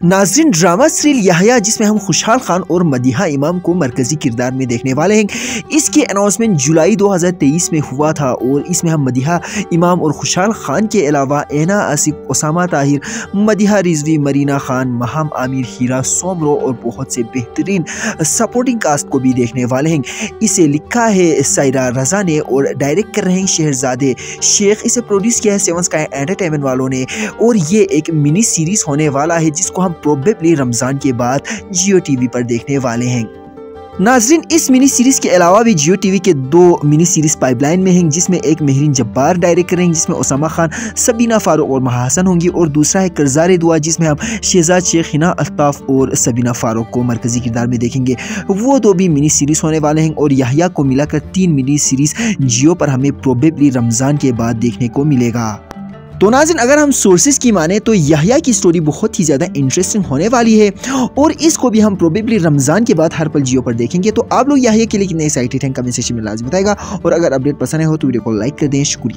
नाजरीन, drama serial Yahya, जिसमें हम खुशहाल खान और मदीहा इमाम को मरकजी किरदार में देखने वाले हैं। इसकी अनाउंसमेंट जुलाई 2023 में हुआ था और इसमें हम मदीहा इमाम और खुशहाल खान के अलावा एना आसिफ उसामा ताहिर, मदीहा रिजवी, मरीना खान, महाम आमिर, हीरा सोमरो और बहुत से बेहतरीन सपोर्टिंग कास्ट को भी देखने वाले हैं। इसे लिखा है सायरा रजा ने और डायरेक्ट कर रहे हैं शहरजादे। शेख इसे प्रोड्यूस किया है सेवन स्काई एंटरटेनमेंट वालों ने और ये एक मिनी सीरीज़ होने वाला है, जिसको हम प्रोबेबली रमज़ान के बाद जियो टीवी पर देखने वाले हैं। नाजरीन, इस मिनी सीरीज़ के अलावा भी जियो टीवी के दो मिनी सीरीज़ पाइपलाइन में हैं, जिसमें एक महरीन जब्बार डायरेक्ट करेंगे, जिसमें ओसामा खान, सबीना फारूक और महासन होंगी, और दूसरा है करजार दुआ, जिसमें हम शहजाद शेख हिना अल्ताफ़ और सबीना फारूक को मरकजी किरदार में देखेंगे। वो दो भी मिनी सीरीज़ होने वाले हैं, और याहिया को मिलाकर तीन मिनी सीरीज़ जियो पर हमें प्रोबेबली रमज़ान के बाद देखने को मिलेगा। तो नाजिन, अगर हम सोर्सेज की माने तो यहिया की स्टोरी बहुत ही ज़्यादा इंटरेस्टिंग होने वाली है और इसको भी हम प्रोबेबली रमज़ान के बाद हर पल जियो पर देखेंगे। तो आप लोग यहिया के लिए कितने एक्साइटेड हैं? कमेंट सेक्शन में लाजम बताएगा और अगर अपडेट पसंद है हो तो वीडियो को लाइक कर दें। शुक्रिया।